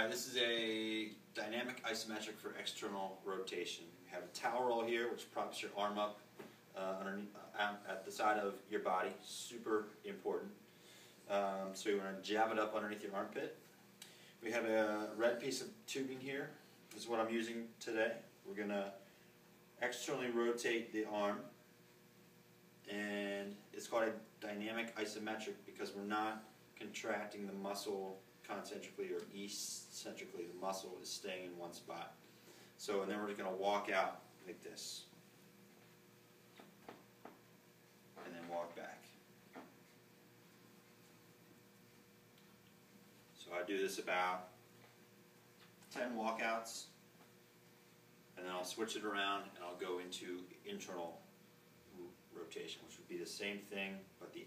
All right, this is a dynamic isometric for external rotation. We have a towel roll here, which props your arm up uh, underneath, uh, at the side of your body. Super important. Um, so you want to jab it up underneath your armpit. We have a red piece of tubing here. This is what I'm using today. We're going to externally rotate the arm and it's called a dynamic isometric because we're not contracting the muscle concentrically or eccentrically. Muscle is staying in one spot. So, and then we're just going to walk out like this. And then walk back. So I do this about 10 walkouts, and then I'll switch it around and I'll go into internal rotation, which would be the same thing but the.